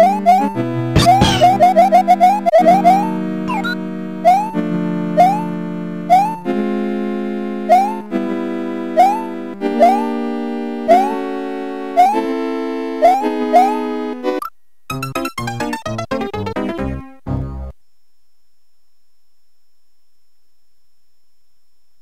Woo-hoo!